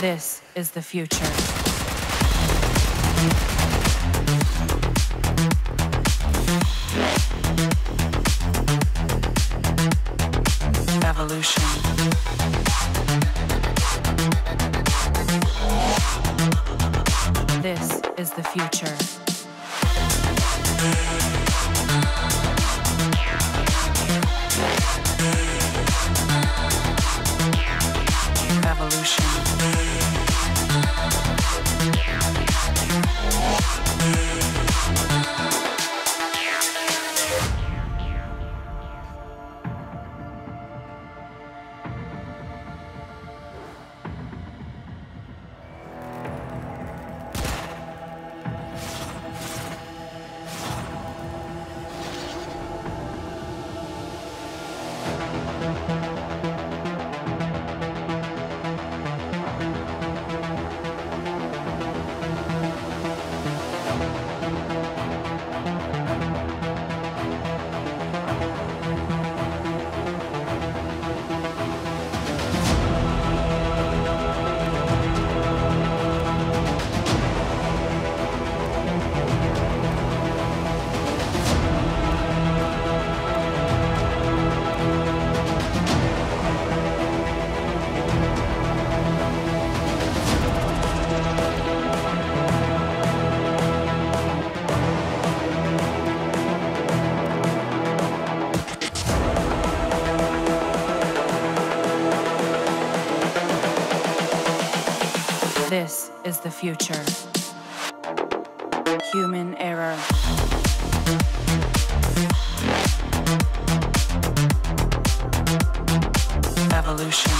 This is the future. Evolution. This is the future. The future. Human error. Evolution.